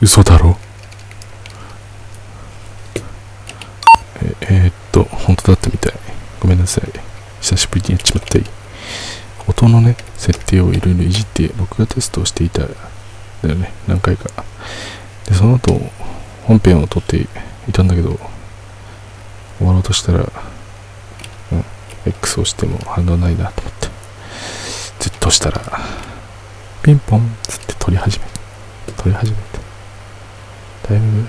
嘘だろ？ええーっと本当だったみたい。ごめんなさい。久しぶりにやっちまったい音のね設定をいろいろいじって録画テストをしていた。んだよね。何回か。でその後本編を撮っていたんだけど終わろうとしたら、うん、X をしても反応ないなと思って。ずっとしたらピンポンっつって撮り始め。撮り始めて。だいぶ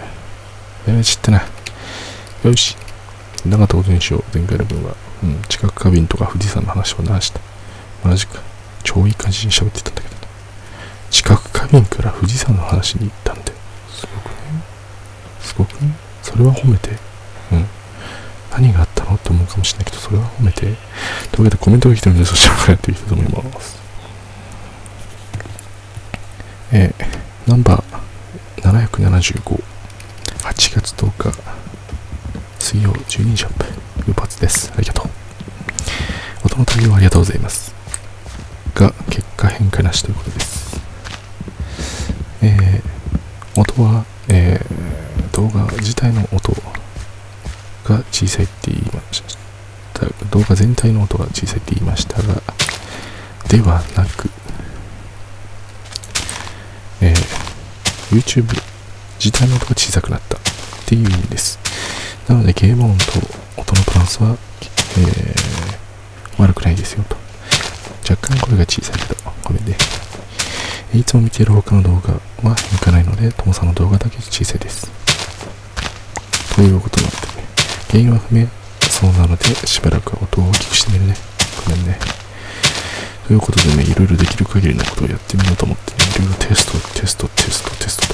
だいぶ散ってない。よし。なかったことにしよう前回の分は、うん、知覚過敏とか富士山の話を流した同じく超いい感じに喋ってたんだけどね知覚過敏から富士山の話に行ったんですごくね。すごくね。それは褒めて。うん。何があったのって思うかもしれないけどそれは褒めて。というわけでコメントが来てるのでそちらからやっていきたいと思います。えー、ナンバー775 8月10日。水曜12時8分一発です。ありがとう。音の対応ありがとうございます。が結果変化なしということです。えー、音は、えー、動画自体の音が小さいって言いました。動画全体の音が小さいって言いましたがではなくえー、YouTube 自体の音が小さくなったっていう意味ですなのでゲーム音と音のバランスは、えー、悪くないですよと若干声が小さいけどごめんねいつも見ている他の動画は変化ないので、ともさんの動画だけ小さいです。ということなので、原因は不明そうなので、しばらくは音を大きくしてみるね。ごめんね。ということでね、いろいろできる限りのことをやってみようと思ってね、いろいろテスト、テスト、テスト、テストと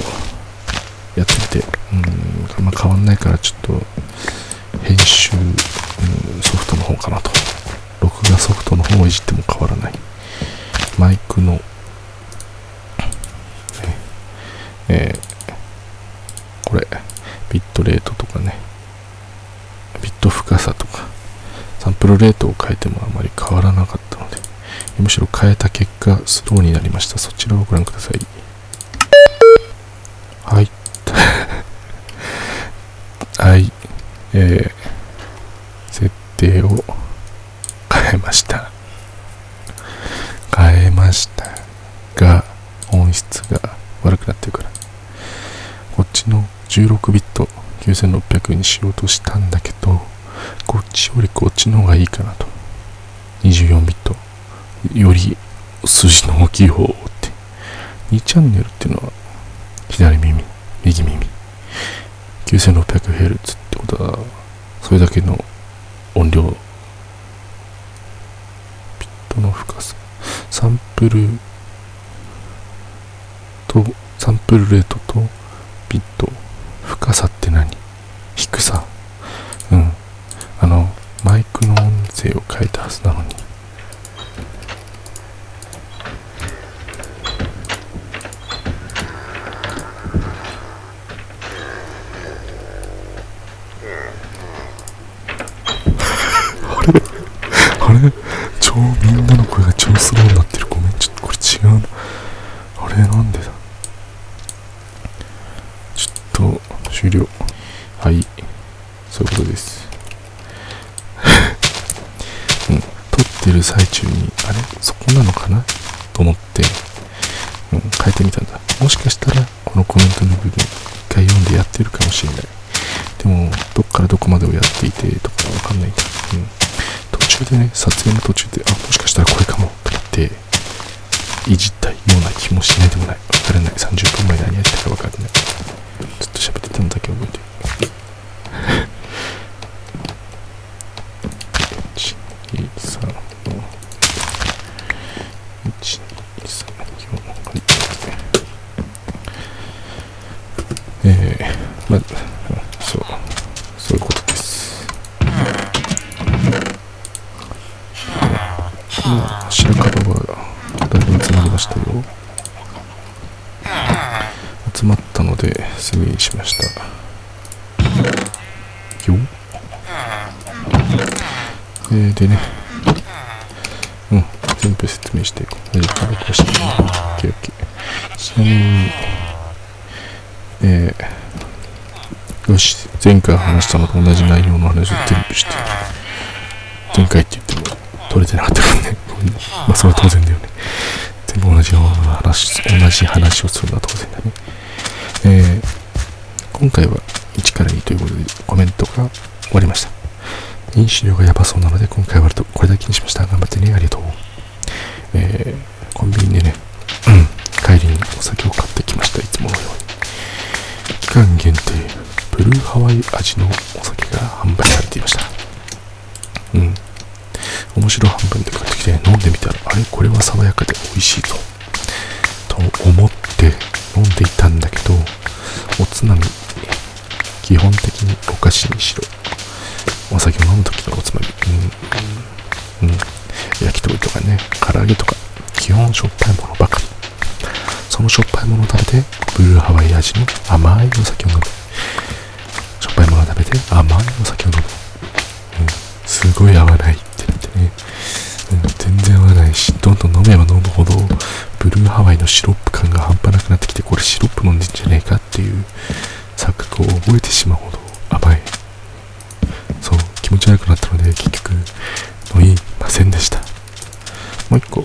やってみて、うん、あんま変わんないからちょっと、編集、うん、ソフトの方かなと。録画ソフトの方をいじっても変わらない。マイクのえー、これ、ビットレートとかね、ビット深さとか、サンプルレートを変えてもあまり変わらなかったので、むしろ変えた結果、スローになりました。そちらをご覧ください。はい。はい。えー、設定を変えました。変えましたが、音質が悪くなってるからこっちの16ビット9600にしようとしたんだけどこっちよりこっちの方がいいかなと24ビットより数字の大きい方って2チャンネルっていうのは左耳右耳。9600Hz ってことはそれだけの音量ビットの深さ。サンプルとサンプルレートとビット深さって何低さうんあのマイクの音声を変えたはずなのにあれあれ超みんなの声が超スローになってるごめんちょっとこれ違うのあれなんでだちょっと終了はいそういうことですうん撮ってる最中にあれ？そこなのかな？と思ってうん変えてみたんだもしかしたらこのコメントの部分一回読んでやってるかもしれないでもどっからどこまでをやっていてとかわかんないんだうん途中でね撮影の途中であもしかしたらこれかもと思っていじったような気もしないでもない。わからない。30分前何やってたかわからない。ずっと喋ってたのだけ覚えてる。1、2、3、4、1、2、3、4、はい。えー、まず、そう、そういうことです。もう、白樺は、だいぶ集まりましたよ集まったのですぐにしました。よえー、でね。うん。全部説明していこう。大丈夫か録画して OKOK ちなみにえー、よし、前回話したのと同じ内容の話を全部して、前回って言っても取れてなかったからね。まあ、それは当然だよね。全部同じような話、同じ話をするのは当然だね。えー、今回は1から2ということでコメントが終わりました。飲酒量がやばそうなので今回はこれだけにしました。頑張ってね。ありがとう。えー、コンビニでね、うん、帰りにお酒を買ってきました。いつものように。期間限定、ブルーハワイ味のお酒が販売されていました。うん。面白半分で買ってきて飲んでみたら、あれ？これは爽やかで美味しいぞ。と思って飲んでいたんだけど、おつまみ、基本的にお菓子にしろ。お酒を飲む時のおつまみ。うん。うん。焼き鳥とかね、唐揚げとか、基本しょっぱいものばかり。そのしょっぱいものを食べて、ブルーハワイ味の甘いお酒を飲む。しょっぱいものを食べて、甘いお酒を飲む。うん。すごい合わないってなってね。うん、全然合わないし、どんどん飲めば飲むほど、ブルーハワイのシロップ感が半端なくなってきて、これシロップ飲んでんじゃねえかっていう錯覚を覚えてしまうほど甘い。そう、気持ち悪くなったので、結局、飲みませんでした。もう一個、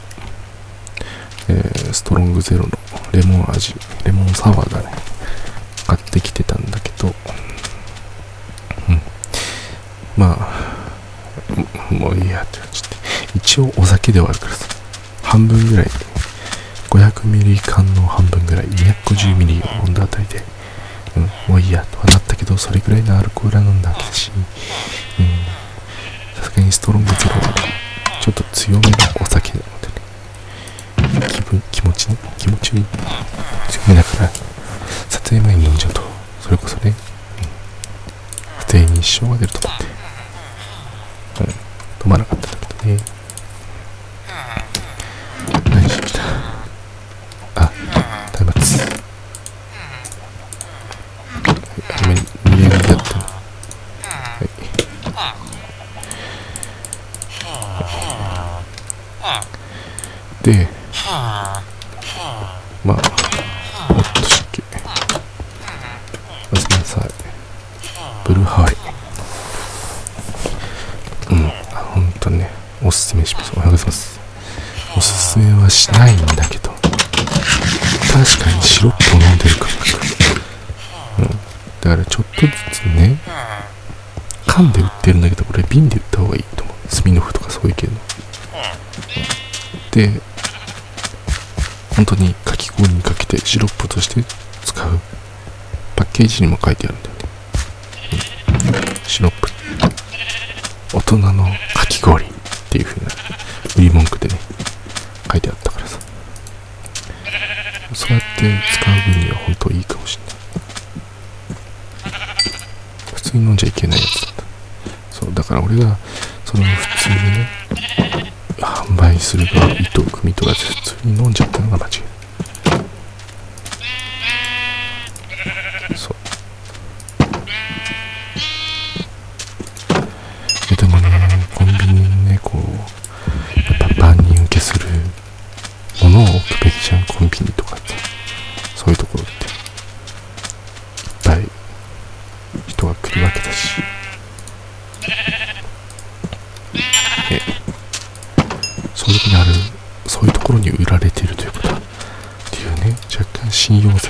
えー、ストロングゼロのレモン味、レモンサワーがね、買ってきてたんだけど、うん。まあ、もういいやって感じで。一応お酒ではあるからさ、半分ぐらい、500ミリ缶の半分ぐらい、250ミリを飲んだあたりで、うん、もういいやとはなったけど、それぐらいのアルコールは飲んだし、さすがにストロングゼロは、ちょっと強めのお酒なのでね、気分、気持ちね、気持ちいい。強めだから、撮影前に飲んじゃうと、それこそね、うん、不定に支障が出ると思って、うん、飲まなかったんだけどね。けるんだけど、これ瓶で売った方がいいと思う。スミノフとかそういう系の。で、本当にかき氷にかけてシロップとして使うパッケージにも書いてあるんだそ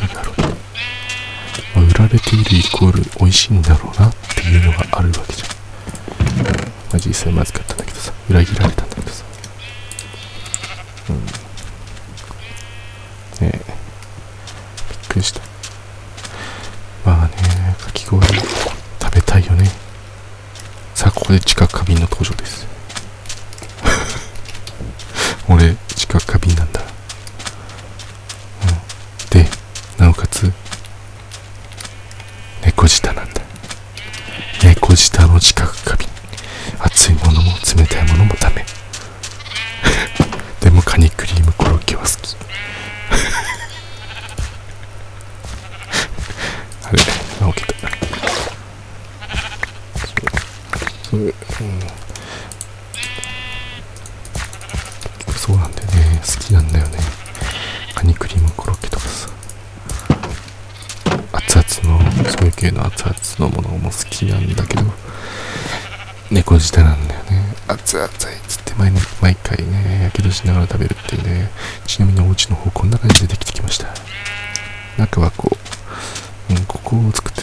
信用性があるわけで。まあ、売られているイコール美味しいんだろうなっていうのがあるわけじゃん。まあ、実際まずかったんだけどさ、裏切られたんだけどさ。うん。ねえ、びっくりした。まあね、かき氷食べたいよね。さあ、ここで知覚過敏の登場です。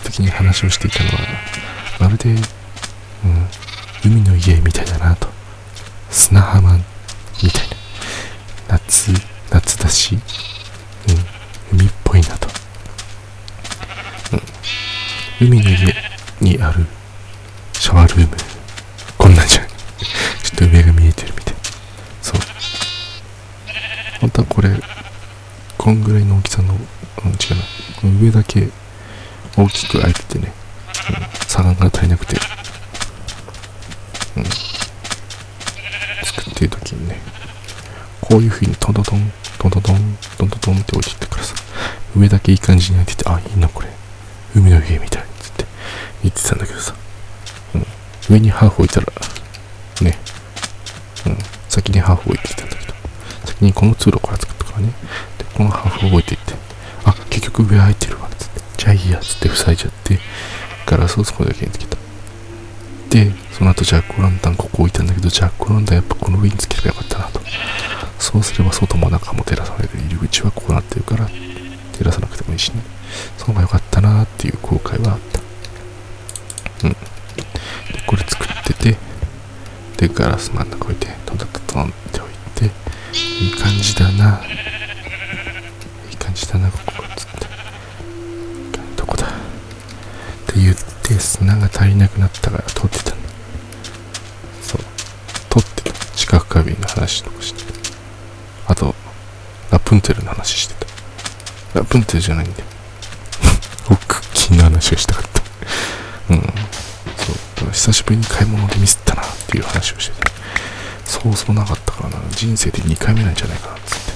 を作った時に話をしていたのはまるで、うん、海の家みたいだなと。砂浜みたいな。夏夏だし、うん、海っぽいなと、うん、海の家にあるシャワールーム。こんなんじゃない。ちょっと上が見えてるみたい。そう。本当はこれこんぐらいの大きさの、うん、違うな。上だけ大きく開いててね、うん、砂が足りなくて、うん、作ってる時にね、こういう風にトントントン、トントントン、トントントンって置いてってからさ、上だけいい感じに開いてて、あ、いいなこれ、海の家みたいっつって言ってたんだけどさ、うん、上にハーフ置いたら、ね、うん、先にハーフ置いてきたんだけど、先にこの通路から作ったからね、で、このハーフ置いていって、あ、結局上空いてるわね。ゃいいやつって塞いじゃってガラスをそこだけにつけた。でその後ジャック・ランタンここ置いたんだけどジャック・ランタンやっぱこの上につければよかったなと。そうすれば外も中も照らされる入り口はこうなってるから照らさなくてもいいしね。その方が良かったなっていう後悔はあった。うん。でこれ作っててでガラス真ん中置いてトントントントンって置いていい感じだな。言って砂が足りなくなったから取ってたんだそう。取ってた四角花瓶の話とかしてあとラプンツェルの話してた。ラプンツェルじゃないんだよ。クッキーの話をしたかった。うん。そう。だから久しぶりに買い物でミスったなっていう話をしてて。そうそうなかったからな。人生で2回目なんじゃないかなっつって。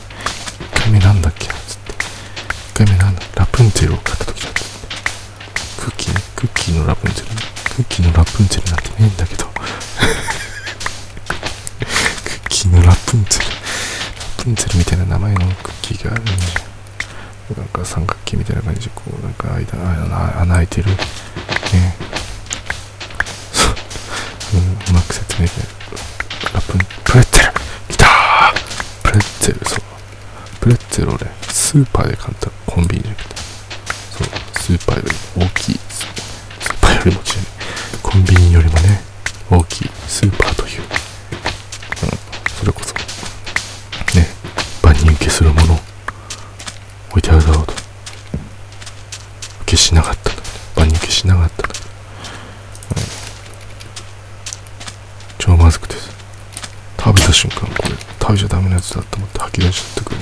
1回目なんだっけなっつって。1回目なんだ。ラプンツェルを買っスーパーという、うん、それこそ。ね万人受けするものを置いてあるだろうと。受けしなかった。んだ万人受けしなかった。んだ、うん、超まずくて。食べた瞬間これ食べちゃダメなやつだと思って吐き出しちゃったくる。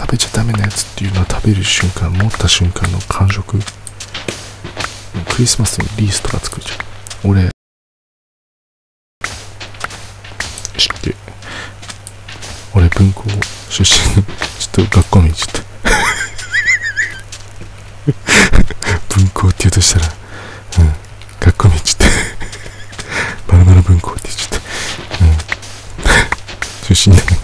食べちゃダメなやつっていうのは食べる瞬間持った瞬間の感触。クリスマスにリースとか作るじゃん。俺知って。俺文庫出身ちょっと学校見にちゃった。文庫って言うとしたらうん学校見ちゃった。バラバラ文庫って言っちゃった。うん。出身だね。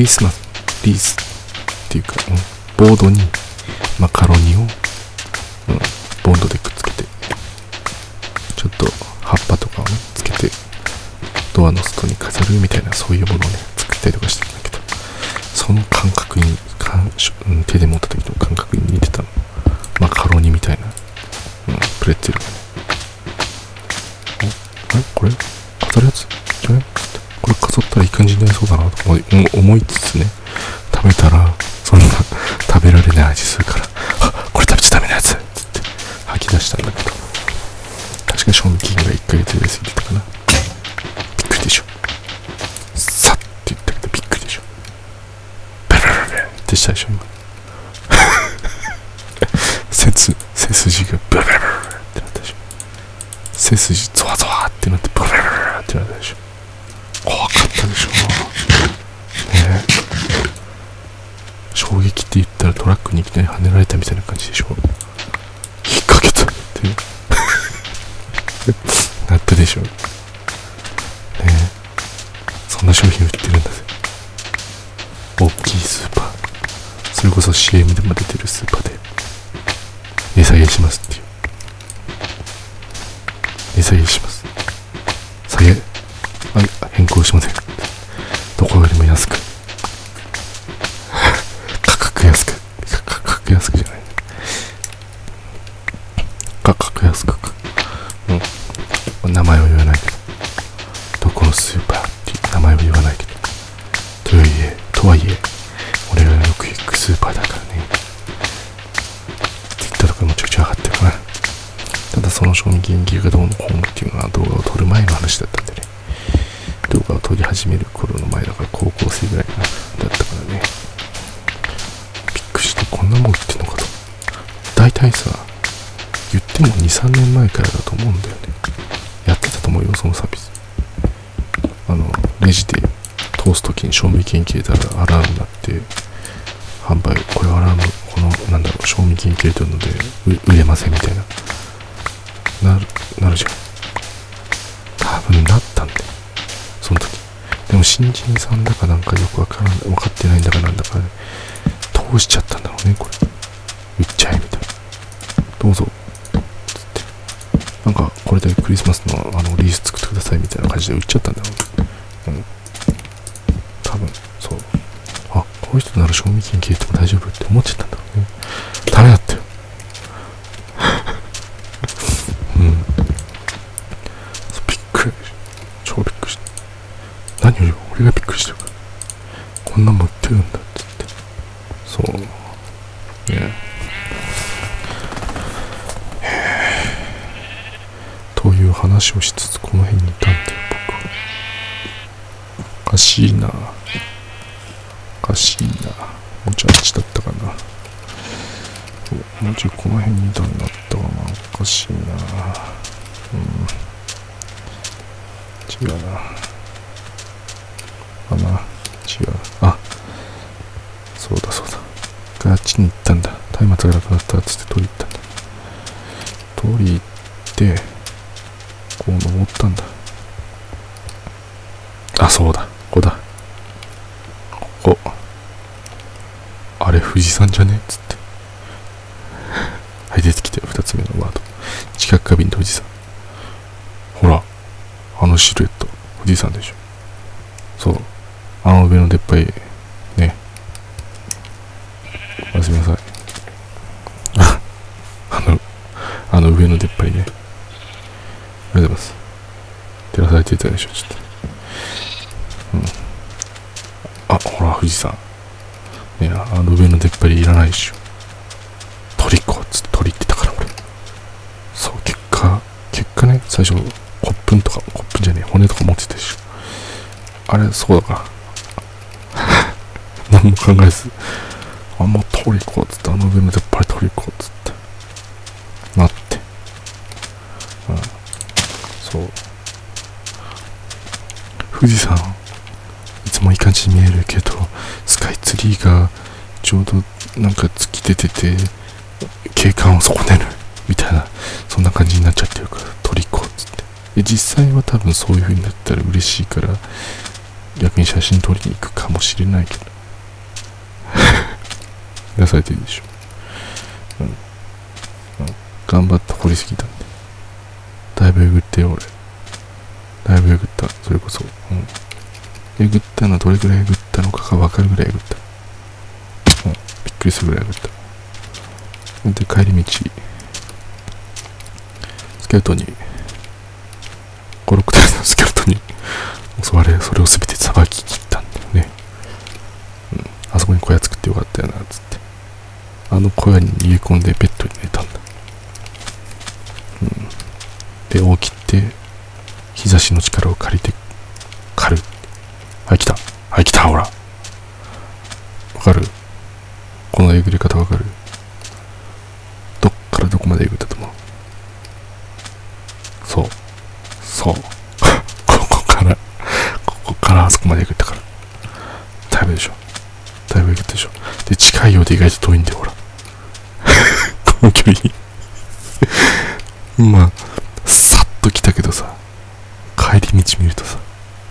クリスマスリースっていうか、うん、ボードにマカロニを、うん、ボンドでくっつけてちょっと葉っぱとかをねつけてドアの外に飾るみたいなそういうものをね作ったりとかしてたんだけどその感覚にかん手で持った時の感覚に似てたの。マカロニみたいな、うん、プレッツェルがね。えこれ？飾るやつ？じゃねこれ飾ったらいい感じになりそうだなと思いつつね食べたらそんな食べられない味するからあこれ食べちゃダメなやつつって吐き出したんだけど。確か賞味期限が1ヶ月ぐらい過ぎてたかな。びっくりでしょ。さって言ったけどびっくりでしょ。ベルルルってしたでしょ今背背筋がベルルルってなったでしょ背筋ゾワゾワってなってブルルルってなったでしょ怖かったでしょねえ衝撃って言ったらトラックにいきなり跳ねられたみたいな感じでしょ。引っ掛けたって。なったでしょ。ね。えそんな商品売ってるんだぜ。大きいスーパー。それこそ CM でも出てるスーパーで。値下げしますっていう。値下げします。新人さんだかなんかよくわからない分かってないんだかなんだかね通しちゃったんだろうねこれ。売っちゃえみたいな。どうぞ。つって。なんかこれでクリスマスのあのリース作ってくださいみたいな感じで売っちゃったんだろうね。うん。多分そう。あこの人なら賞味期限切れても大丈夫って思っちゃったんだろうねダメだったようんそうびっくり超びっくりした何よりも俺がびっくりしてド知覚過敏と富士山ほらあのシルエット富士山でしょ。そうあの上の出っ張りね。おやすみなさい。あのあの上の出っ張りね。ありがとうございます。照らされていたでしょちょっと。うん。あほら富士山いやあの上の出っ張りいらないでしょ。取り行こうっつって取り行ってたから俺そう結果結果ね最初コップンとかコップンじゃねえ骨とか持ってたでしょ。あれそうだから 何も考えず。あもう取り行こうっつってあの上の出っ張り取り行こうっつってなって。うん。そう。富士山。いつもいい感じに見えるけどスカイツリーがちょうどなんか突き出てて景観を損ねるみたいなそんな感じになっちゃってるから取りで実際は多分そういう風になったら嬉しいから逆に写真撮りに行くかもしれないけど。出されてるでしょ、うん。うん、頑張って掘りすぎたんで。だいぶえぐってよ俺。だいぶえぐった。それこそ、うん、えぐったのはどれぐらいえぐったのかが分かるぐらいえぐった、うん、びっくりするぐらいえぐった。で帰り道。スケルトにンに56体のスケルトに襲われそれを全てさばききったんだよね、うん、あそこに小屋作ってよかったよなつって。あの小屋に逃げ込んでベッドに寝たんだ、うん、で起きて日差しの力を借りて狩る。はい来た。はい来たほら。わかる？このえぐり方わかる？どっからどこまでえぐったと思うそうあそこまで行ったからだいぶでしょだいぶ行ったでしょで近いようで意外と遠いんだよほらこの距離まあさっと来たけどさ帰り道見るとさ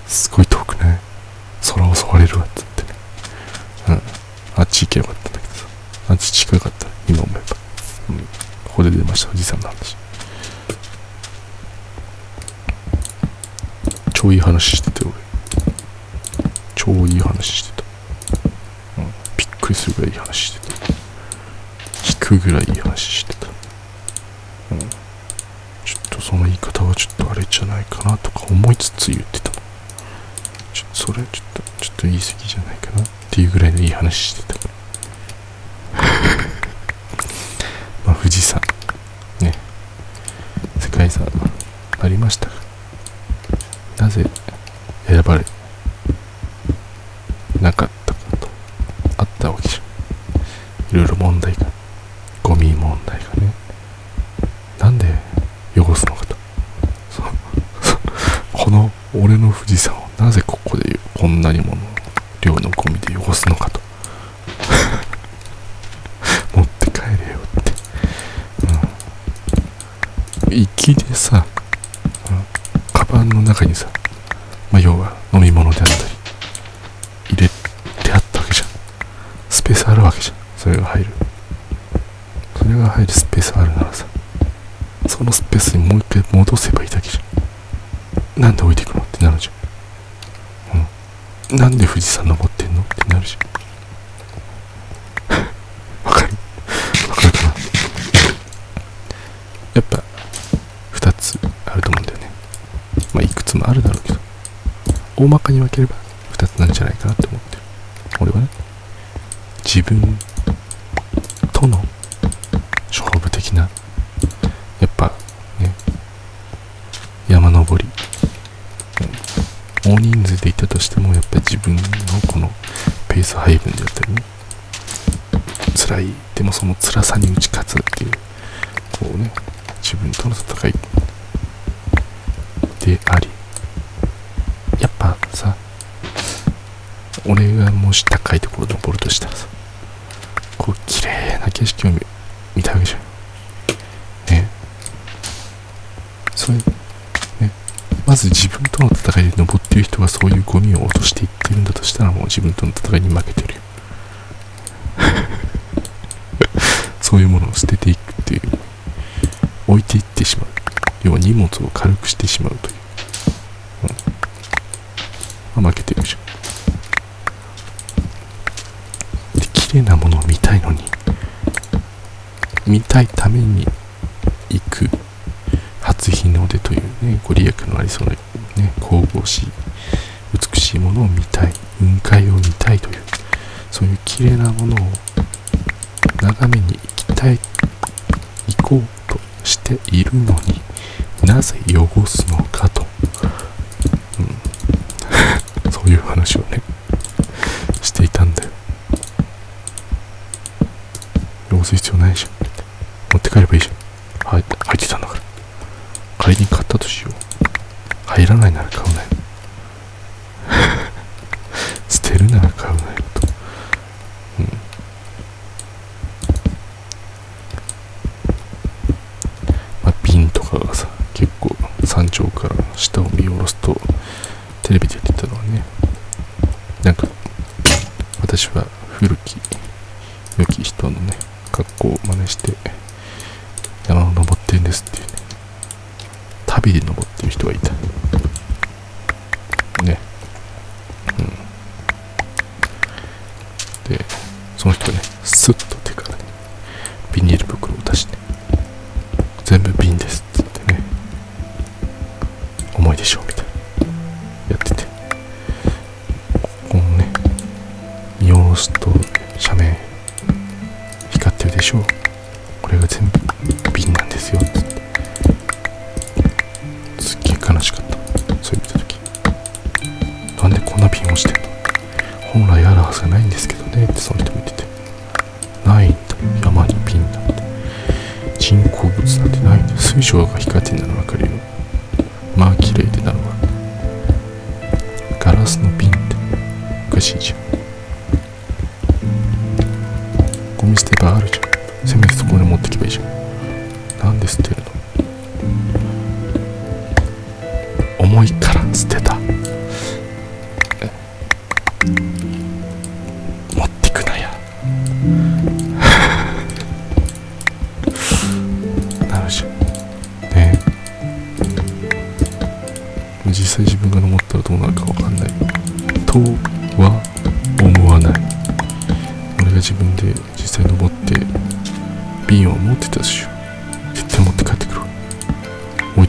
すごい遠くない？空襲われるわっつって。ねうん。あっち行けばよかったんだけどさ。あっち近かった。今思えば。うん。ここで出ました富士山の話。超いい話してて俺。超いい話してた、うん、びっくりするぐらいいい話してた。くぐらいいい話してた。うん。ちょっとその言い方はちょっとあれじゃないかなとか思いつつ言ってた。ちょっとそれちょっとちょっと言い過ぎじゃないかなっていうぐらいのいい話してた。か らまあ富士山ね。世界遺産ありましたがなぜ選ばれなかったかとあったわけじゃんいろいろ問題がゴミ問題がねなんで汚すのかとそうそうこの俺の富士山をなぜここでこんなにもの量のゴミで汚すのかと持って帰れよってうん行きでさ、うん、カバンの中にさまあ要は飲み物であったり入れてあったわけじゃんスペースあるわけじゃんそれが入るそれが入るスペースあるならさそのスペースにもう一回戻せばいいだけじゃんなんで置いていくのってなるじゃんうんなんで富士山登ってんの？ってなるじゃんわかる。わかるかな？やっぱ2つあると思うんだよね。まあいくつもあるだろうけど。大まかに分ければ2つなんじゃないかなって思ってる。俺はね自分との勝負的なやっぱね山登り、大人数で行ったとしてもやっぱ分のこのペース配分であったりね辛い。でもその辛さに打ち勝つっていうこうね自分との戦いであり。やっぱさ俺がもし高いとしたらさこう綺麗な景色を見見たわけじゃんねそれねまず自分との戦いで登ってる人がそういうゴミを落としていってるんだとしたらもう自分との戦いに負けてる。よ そういうものを捨てていくっていう。置いていってしまう。要は荷物を軽くしてしまうという、うん。あ、負けてるじゃん。で綺麗なものを見たいのに。見たいために行く。初日の出というねご利益のありそうなね神々しい美しいものを見たい。雲海を見たいというそういう綺麗なものを眺めに行きたい行こうとしているのになぜ汚すのかと、うん、そういう話をね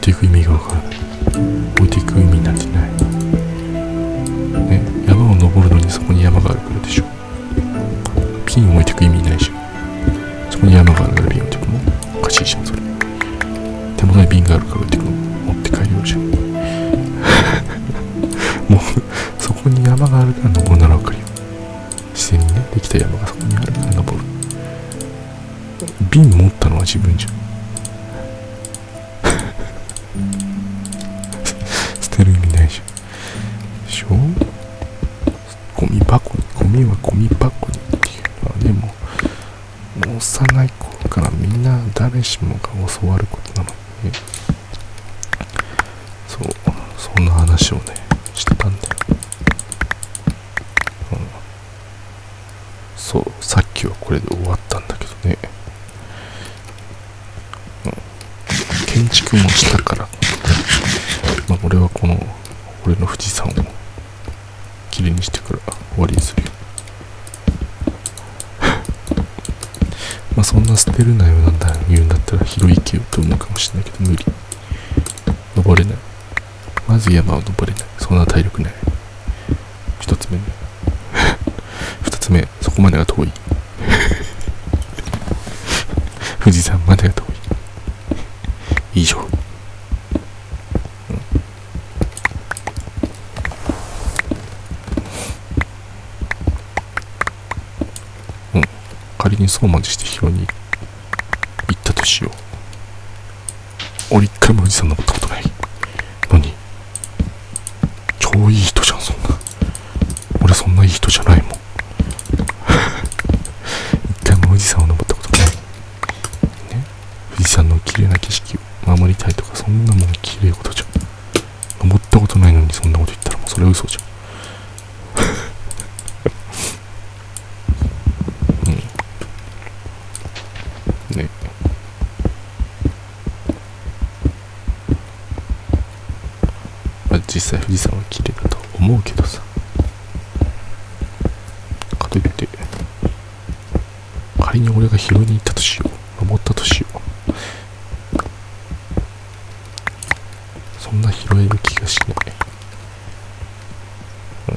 置いていく意味がわからない。置いていく意味なんてない。登れない。まず山を登れない。そんな体力ない。一つ目ね。二つ目そこまでが遠い。富士山までが遠い。以上。うん、仮にそうまでして広に行ったとしよう。俺一回も富士山登ったことない。気がしない、うん、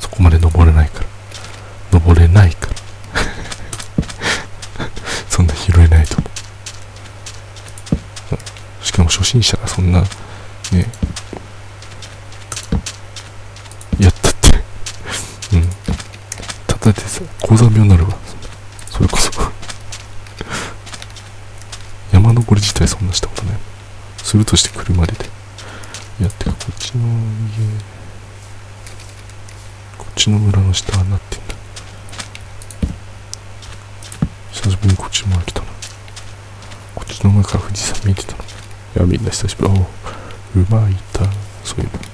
そこまで登れないから。登れないから。そんな拾えないと思う、うん、しかも初心者がそんなねやったって。うん。ただでさ高山病になるわそれこそ。山登り自体そんなしたことない。するとしてくれ。ja millest siis lohu ümaita sõimab.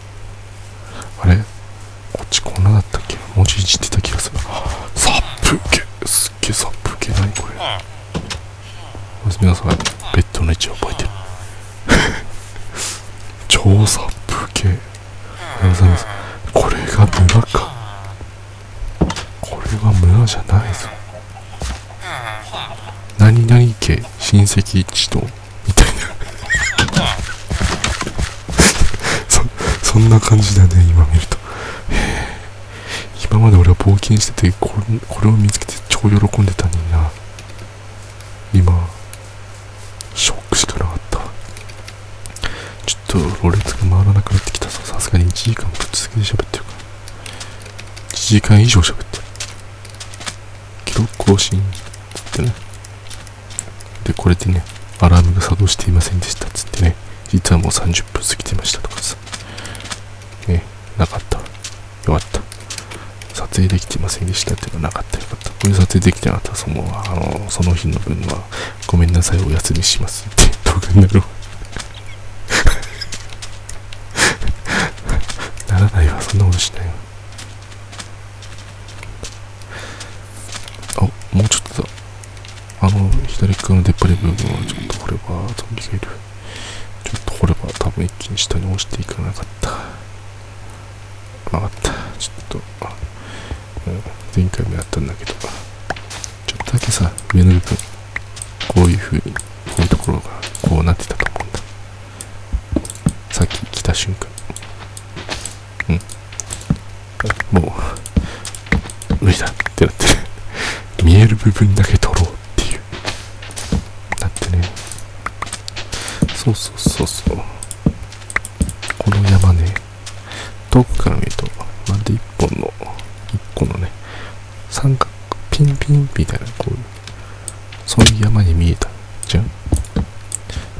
感じだね、今見ると。今まで俺は冒険しててこれ、これを見つけて超喜んでたのにな。今、ショックしかなかった。ちょっと、ロレツが回らなくなってきたぞ。さすがに1時間ぶっ続けで喋ってるから。1時間以上喋ってる。記録更新ってね。で、これでね、アラームが作動していませんでしたっつってね、実はもう30分過ぎてましたとかさ。なかった。よかった。撮影できてませんでしたっていうのはなかった。よかった。これ撮影できてなかった。その、あの、その日の分は、ごめんなさい、お休みしますって動になるわ。もう無理だってなって見える部分だけ取ろうっていう。だってね。そうそうそうそう。この山ね。遠くから見るとまるで一本の一個のね三角ピンピンみたいなこういうそういう山に見えたじゃん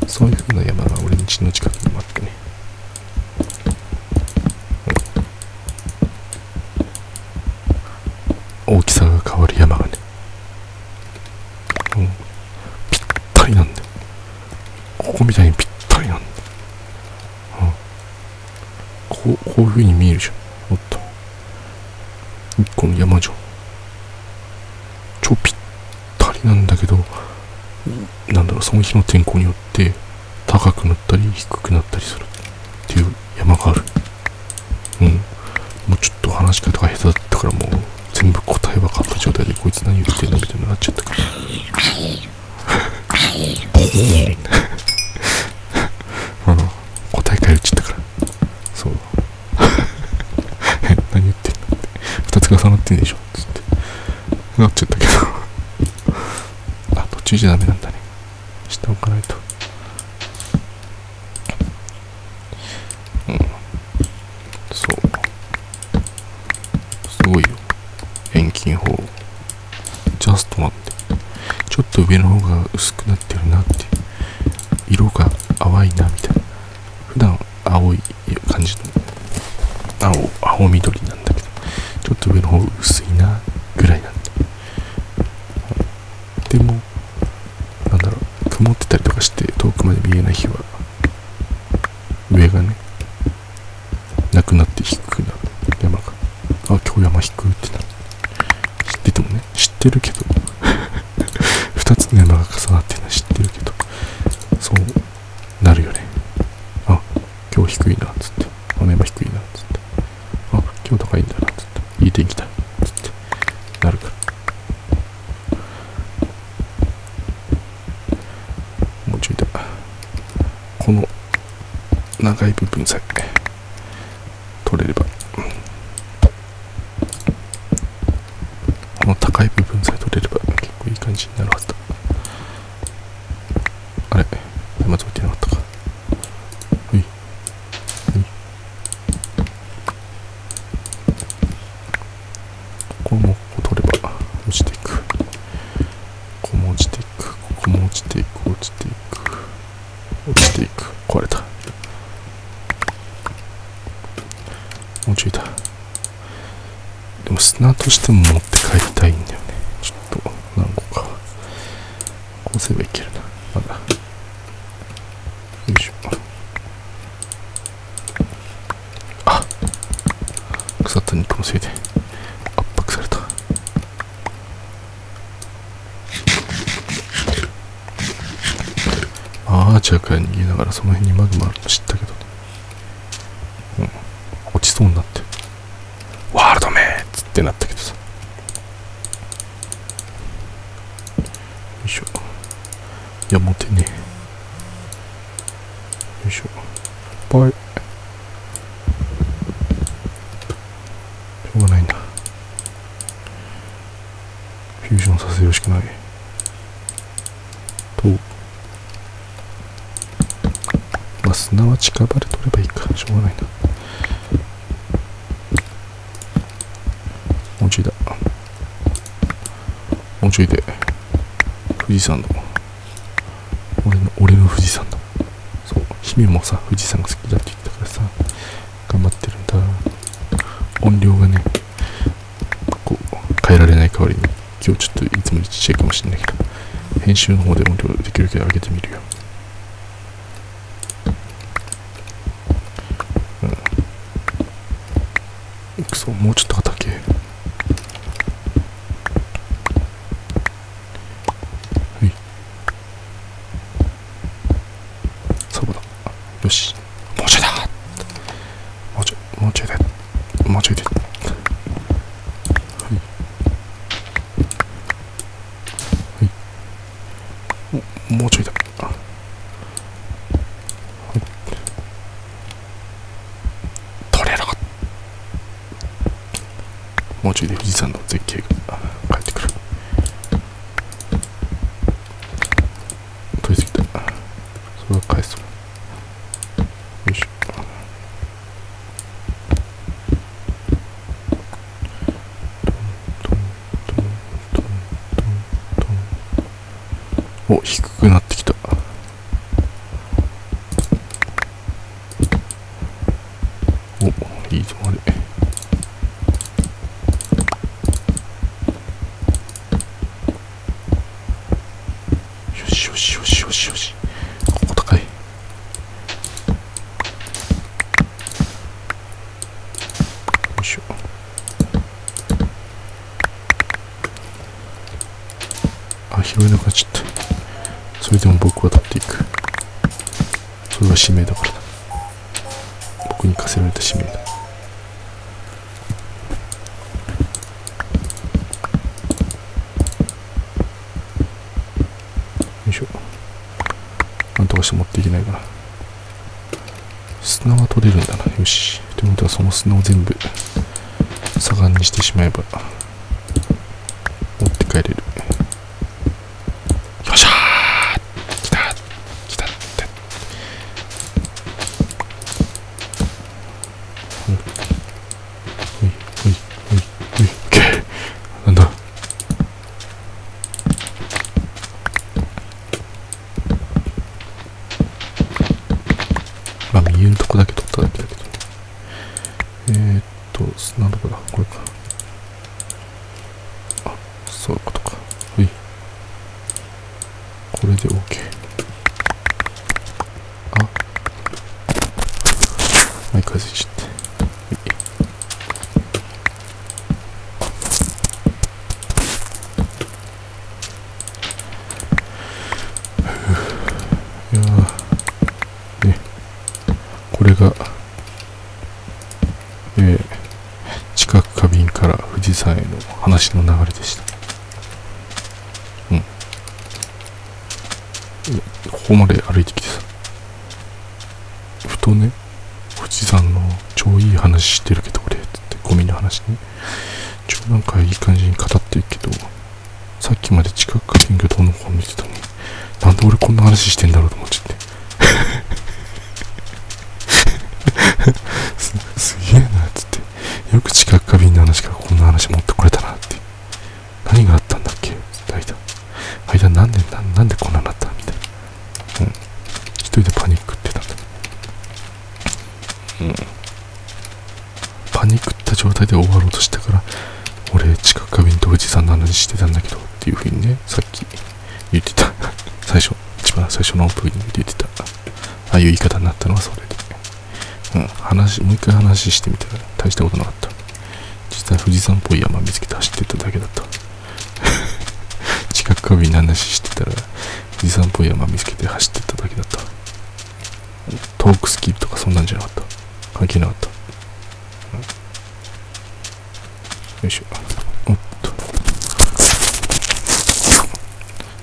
そういう風な山が俺の家の近くにもあってね、うん大きさが変わる山がね、うん、ぴったりなんだよここみたいにぴったりなんだよ、うん、こうこういう風に見えるじゃん。おっと。一個の山じゃん超ぴったりなんだけどなんだろうその日の天候によって高くなったり低くなったりするっていう山があるうんもうちょっと話し方が下手だったからもう全部答え分かった状態でこいつ何言ってんのみたいになっちゃったからあの答え変えるっちったからそうえ何言ってんのって2つ重なってんでしょつってなっちゃったけど。あ途中じゃダメなんだね。しておかないと。うん。そう。すごいよ。遠近法。ジャストなんでちょっと上の方が薄くなってるなって。色が淡いなみたいな。普段青い感じの。青青緑なんだけどちょっと上の方薄いなぐらいなんででもなんだろう曇ってたりとかして遠くまで見えない日は上がねなくなって低くなる山があ今日山低くってなる知っててもね知ってるけど二つの山が重なってるのは知ってるけどそうなるよねあ今日低いなっつってあの山低いなっつってあ今日高いんだなっつっていい天気だっつってなるからもうちょいだこの長い部分さえ取れればこの高い部分さえ取れれば結構いい感じになるはずだ。あれ？まず置いてなかったか。はいはいここもここ取れば落ちていく。ここも落ちていく。ここも落ちていく。落ちていく。落ちていく。壊れた。もうちょいだ。でも砂としても持って帰りたいんだよねちょっと何個かこうすればいけるなまだよいしょあ腐った肉のせいで圧迫されたああジャーから逃げながらその辺にマグマあるの知ったけどねうん落ちそうになってワールドめっつってなったけどさよいしょいや持てねえよいしょバイしょうがないなフュージョンさせるしかないとまあ砂は近場で取ればいいか。しょうがないな。もうちょいだ。もうちょいで。富士山の。俺の俺の富士山の。そう。姫もさ富士山が好きだって言ったからさ。頑張ってるんだ。音量がねこう変えられない代わりに。今日ちょっといつもよりちっちゃいかもしれないけど。編集の方で音量できるだけ上げてみるよ。話してたんだけどっていうふうにねさっき言ってた 最初一番最初のオープニングで言ってたああいう言い方になったのはそれでうん、話、もう一回話してみたら大したことなかった。実際富士山っぽい山見つけて走ってっただけだった。近く花瓶の話してたら富士山っぽい山見つけて走ってっただけだった。トークスキルとかそんなんじゃなかった。関係なかった。よいしょ。おっと。と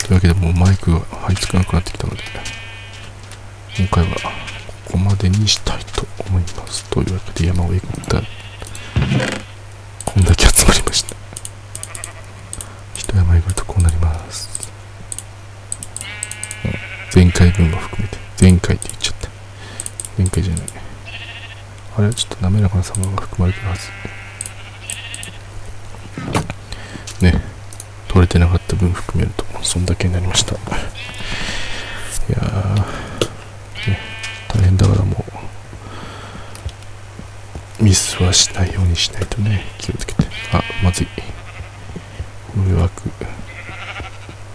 いうわけでもうマイクが張り付かなくなってきたので、今回はここまでにしたいと思います。というわけで山を行ったこんだけ集まりました。一山行くとこうなります。前回分も含めて、前回って言っちゃった。前回じゃない。あれ？はちょっと滑らかなサバが含まれてるはず。ね、取れてなかった分含めると、そんだけになりました。いやー、ね、大変だからもうミスはしないようにしないとね気をつけてあまずい上枠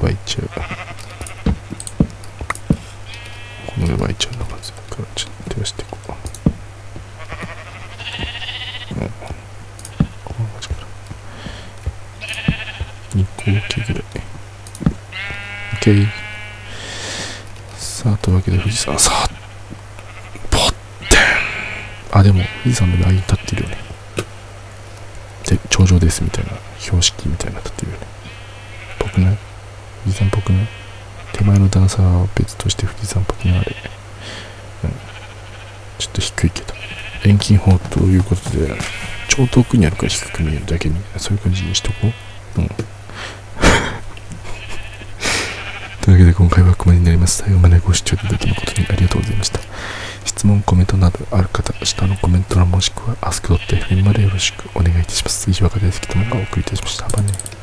湧いちゃうこの上湧いちゃうのまずいからちょっと手をしていこううんこの感じから2個大きいぐらい OK さあというわけで富士山さあポッテンあでも富士山の上に立ってるよね。で頂上ですみたいな標識みたいな立ってるよね。ぽくない？富士山っぽくない？手前の段差は別として富士山っぽくない。あれ、うん、ちょっと低いけど。遠近法ということで超遠くにあるから低く見えるだけにそういう感じにしとこう。うん。というわけで今回はここまでになります。最後までご視聴いただき誠にありがとうございました。質問、コメントなどある方、下のコメント欄もしくは ask.fm までよろしくお願いいたします。以上、若大好きともがお送りいたしました。まね